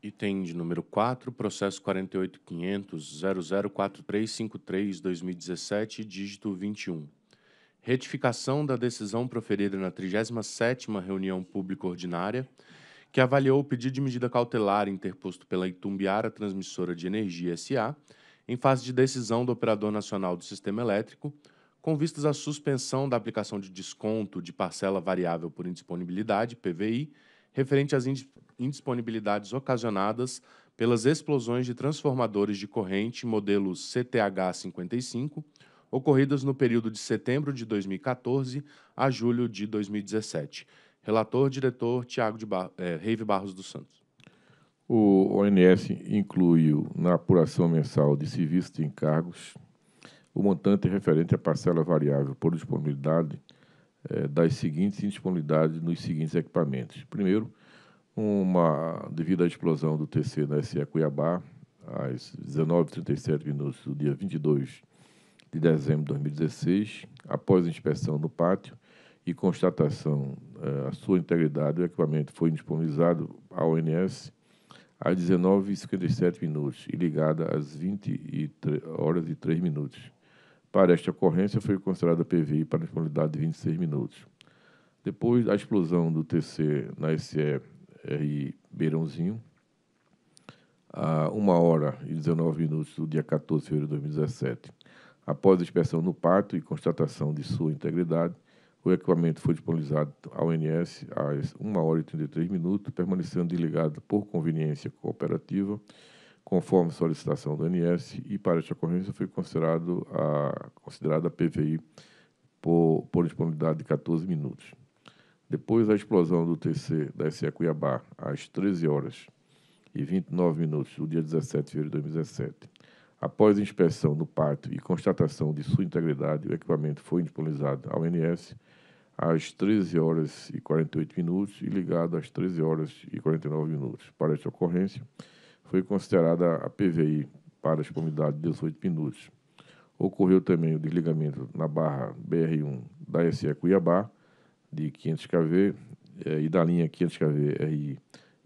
Item de número 4, processo 48.500.004353-2017, dígito 21. Retificação da decisão proferida na 37ª reunião pública ordinária, que avaliou o pedido de medida cautelar interposto pela Itumbiara Transmissora de Energia S.A., em fase de decisão do Operador Nacional do Sistema Elétrico, com vistas à suspensão da aplicação de desconto de parcela variável por indisponibilidade, PVI, referente às indisponibilidades ocasionadas pelas explosões de transformadores de corrente modelo CTH-55, ocorridas no período de setembro de 2014 a julho de 2017. Relator, diretor Tiago de Bar é, Reive Barros dos Santos. O ONS incluiu na apuração mensal de serviços de encargos o montante referente à parcela variável por disponibilidade eh, das seguintes indisponibilidades nos seguintes equipamentos. Primeiro, uma, devido à explosão do TC na SE Cuiabá, às 19h37 minutos do dia 22 de dezembro de 2016, após inspeção no pátio e constatação eh, sua integridade, o equipamento foi disponibilizado ao ONS às 19h57 minutos e ligado às 20 horas e 3 minutos. Para esta ocorrência, foi considerada PVI para disponibilidade de 26 minutos. Depois da explosão do TC na SE RI Beirãozinho, a 1 hora e 19 minutos do dia 14 de fevereiro de 2017. Após a inspeção no pátio e constatação de sua integridade, o equipamento foi disponibilizado ao ONS às 1 hora e 33 minutos, permanecendo desligado por conveniência cooperativa, conforme solicitação do ONS, e para esta ocorrência foi considerado a, considerada a PVI por, por disponibilidade de 14 minutos. Depois da explosão do TC da SE Cuiabá, às 13 horas e 29 minutos do dia 17 de fevereiro de 2017, após inspeção no pátio e constatação de sua integridade, o equipamento foi disponibilizado ao NS às 13 horas e 48 minutos e ligado às 13 horas e 49 minutos. Para esta ocorrência, foi considerada a PVI para a de 18 minutos. Ocorreu também o desligamento na barra BR1 da SE Cuiabá, de 500 kV é, e da linha 500 kV RI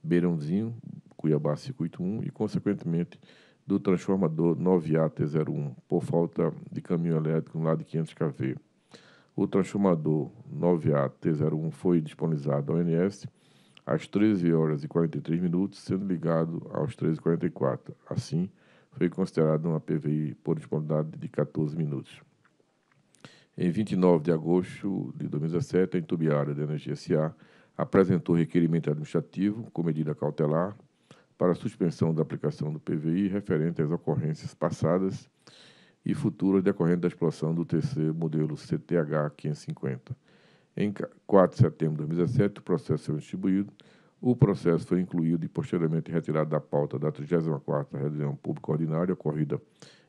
Beirãozinho, Cuiabá Circuito 1 e, consequentemente, do transformador 9AT01 por falta de caminho elétrico no lado de 500 kV. O transformador 9AT01 foi disponibilizado ao ONS às 13 horas e 43 minutos, sendo ligado aos 13h44. Assim, foi considerado uma PVI por disponibilidade de 14 minutos. Em 29 de agosto de 2017, a Entubiara de Energia S.A. apresentou requerimento administrativo com medida cautelar para suspensão da aplicação do PVI referente às ocorrências passadas e futuras decorrentes da exploração do TC modelo CTH 550. Em 4 de setembro de 2017, o processo foi distribuído. O processo foi incluído e posteriormente retirado da pauta da 34ª reunião pública ordinária ocorrida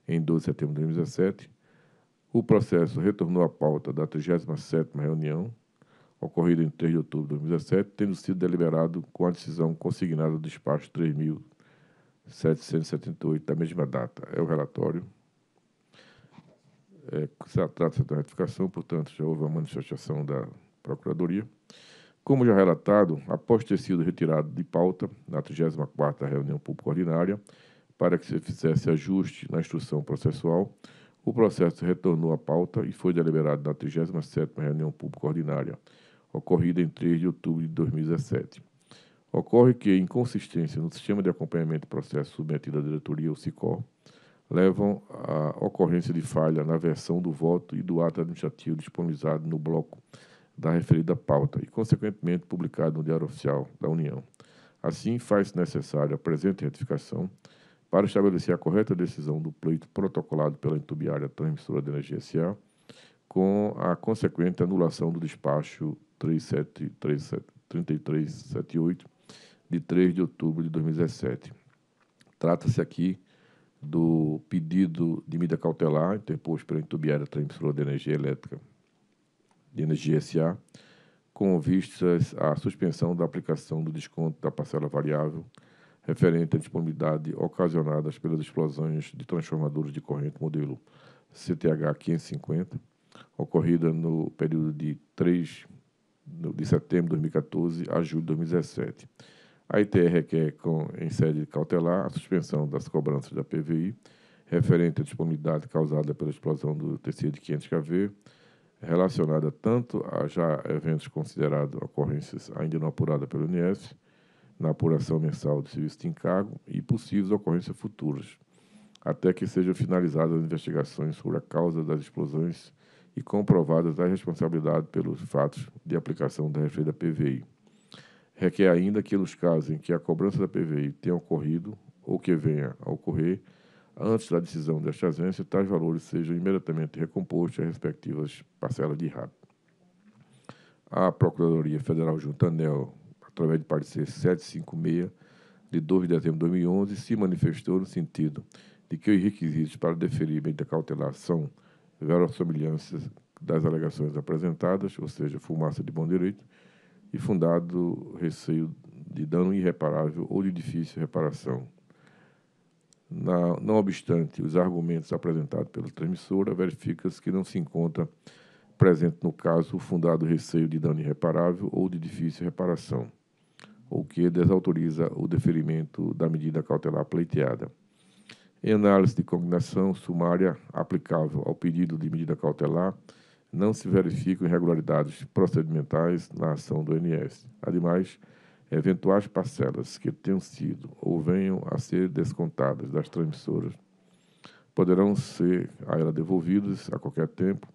em 12 de setembro de 2017 o processo retornou à pauta da 37ª reunião, ocorrida em 3 de outubro de 2017, tendo sido deliberado com a decisão consignada do despacho 3.778 da mesma data. É o relatório. É, se trata de retificação, portanto, já houve uma manifestação da Procuradoria. Como já relatado, após ter sido retirado de pauta na 34ª reunião pública ordinária, para que se fizesse ajuste na instrução processual, o processo retornou à pauta e foi deliberado na 37ª reunião pública ordinária, ocorrida em 3 de outubro de 2017. Ocorre que inconsistência no sistema de acompanhamento do processo submetido à diretoria, o SICOR, levam à ocorrência de falha na versão do voto e do ato administrativo disponibilizado no bloco da referida pauta e, consequentemente, publicado no Diário Oficial da União. Assim, faz-se necessária a presente retificação para estabelecer a correta decisão do pleito protocolado pela Entubiária Transmissora de Energia S.A., com a consequente anulação do despacho 3378 de 3 de outubro de 2017. Trata-se aqui do pedido de medida cautelar interposto pela Entubiária Transmissora de Energia Elétrica de Energia S.A., com vistas à suspensão da aplicação do desconto da parcela variável referente à disponibilidade ocasionadas pelas explosões de transformadores de corrente modelo CTH 550, ocorrida no período de 3 de setembro de 2014 a julho de 2017. A ITR requer, com, em sede cautelar, a suspensão das cobranças da PVI referente à disponibilidade causada pela explosão do tecido de 500 kV, relacionada tanto a já eventos considerados ocorrências ainda não apuradas pelo INS, na apuração mensal do serviço de encargo e possíveis ocorrências futuras, até que sejam finalizadas as investigações sobre a causa das explosões e comprovadas as responsabilidades pelos fatos de aplicação da referida PVI. Requer ainda que, nos casos em que a cobrança da PVI tenha ocorrido ou que venha a ocorrer, antes da decisão desta agência, tais valores sejam imediatamente recompostos às respectivas parcelas de RAP. A Procuradoria Federal Junta Anel, através de parecer 756, de 2 de dezembro de 2011, se manifestou no sentido de que os requisitos para deferir medida cautelar são verossimilhanças das alegações apresentadas, ou seja, fumaça de bom direito, e fundado receio de dano irreparável ou de difícil reparação. Na, não obstante os argumentos apresentados pela transmissora, verifica-se que não se encontra presente no caso o fundado receio de dano irreparável ou de difícil reparação, o que desautoriza o deferimento da medida cautelar pleiteada. Em análise de combinação sumária aplicável ao pedido de medida cautelar, não se verificam irregularidades procedimentais na ação do INS. Ademais, eventuais parcelas que tenham sido ou venham a ser descontadas das transmissoras poderão ser a ela devolvidas a qualquer tempo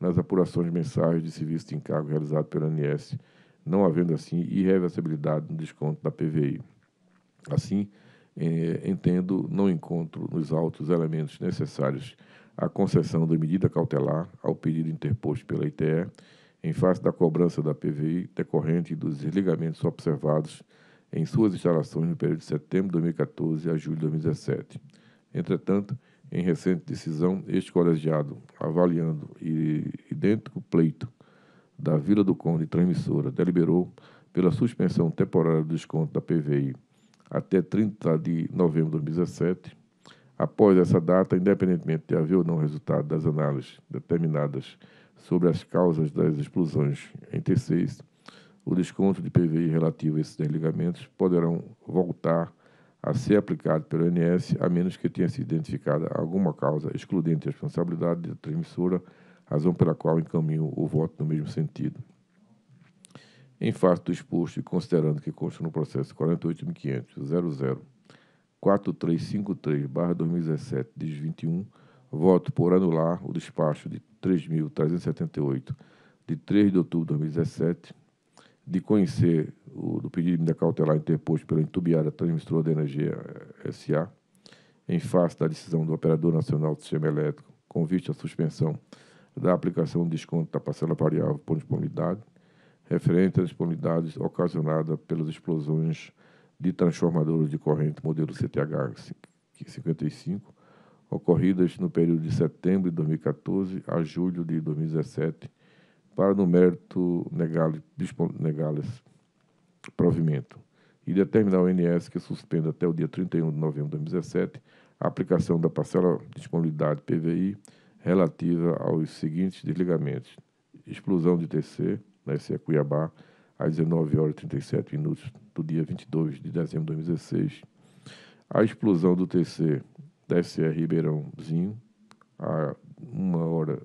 nas apurações mensais de serviço de encargo realizado pela ANS, não havendo assim irreversibilidade no desconto da PVI. Assim, entendo, não encontro nos autos elementos necessários à concessão da medida cautelar ao pedido interposto pela ITE, em face da cobrança da PVI decorrente dos desligamentos observados em suas instalações no período de setembro de 2014 a julho de 2017. Entretanto, em recente decisão, este colegiado, avaliando idêntico pleito da Vila do Conde transmissora, deliberou pela suspensão temporária do desconto da PVI até 30 de novembro de 2017. Após essa data, independentemente de haver ou não resultado das análises determinadas sobre as causas das explosões em T6, o desconto de PVI relativo a esses desligamentos poderão voltar a ser aplicado pelo INS, a menos que tenha sido identificada alguma causa excludente de responsabilidade da transmissora, razão pela qual encaminho o voto no mesmo sentido. Em face do exposto e considerando que consta no processo 48.500.00.4353-2017, diz 21, voto por anular o despacho de 3.378, de 3 de outubro de 2017, de conhecer o do pedido de cautelar interposto pela Entubiada Transmissora de Energia SA, em face da decisão do Operador Nacional do Sistema Elétrico, com vista à suspensão da aplicação do desconto da parcela variável por disponibilidade, referente às disponibilidades ocasionadas pelas explosões de transformadores de corrente modelo CTH 55, ocorridas no período de setembro de 2014 a julho de 2017, para no mérito negá-lhes provimento, e determinar o INS que suspenda até o dia 31 de novembro de 2017 a aplicação da parcela de disponibilidade PVI relativa aos seguintes desligamentos: explosão de TC, na SE Cuiabá, às 19 horas e 37 minutos do dia 22 de dezembro de 2016, a explosão do TC da SE Ribeirãozinho, a 1 hora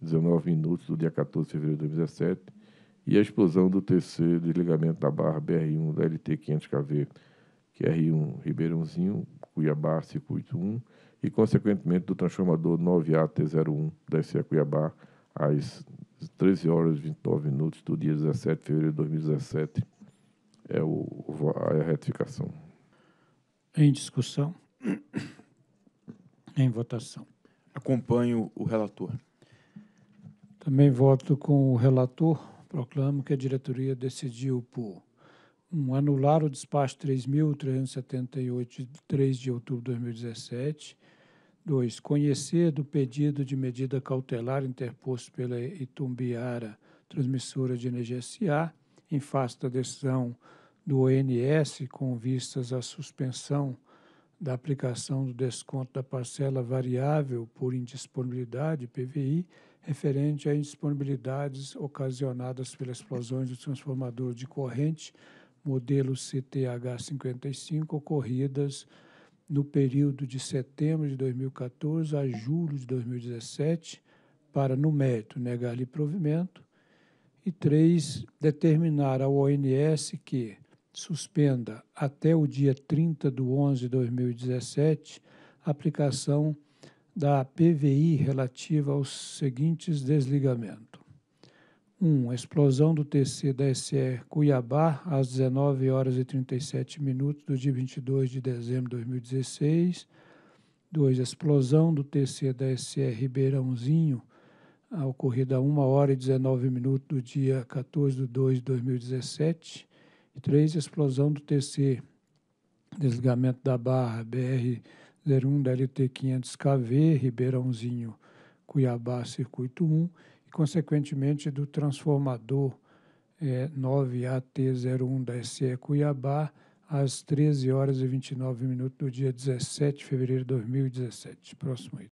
19 minutos do dia 14 de fevereiro de 2017, e a explosão do TC desligamento da barra BR1 da LT 500KV, que é R1 Ribeirãozinho, Cuiabá, circuito 1, e, consequentemente, do transformador 9AT01 da SE Cuiabá, às 13 horas e 29 minutos do dia 17 de fevereiro de 2017. É o, a retificação. Em discussão. Em votação. Acompanho o relator. Também voto com o relator. Proclamo que a diretoria decidiu por um, anular o despacho 3.378 de 3 de outubro de 2017 2. Conhecer do pedido de medida cautelar interposto pela Itumbiara Transmissora de Energia SA, em face da decisão do ONS com vistas à suspensão da aplicação do desconto da parcela variável por indisponibilidade PVI, referente a indisponibilidades ocasionadas pelas explosões do transformador de corrente modelo CTH 55, ocorridas no período de setembro de 2014 a julho de 2017, para, no mérito, negar-lhe provimento. E três, determinar ao ONS que suspenda até o dia 30 de 11 de 2017 a aplicação da PVI relativa aos seguintes desligamentos. 1. Um, explosão do TC da SE Cuiabá às 19 horas e 37 minutos do dia 22 de dezembro de 2016. 2. Explosão do TC da SE Ribeirãozinho, ocorrida a 1 hora e 19 minutos do dia 14 de 2 de 2017. E 3. Explosão do TC desligamento da barra BR 01 da LT 500KV, Ribeirãozinho, Cuiabá, circuito 1 e, consequentemente, do transformador é, 9AT01 da SE Cuiabá, às 13 horas e 29 minutos do dia 17 de fevereiro de 2017. Próximo item.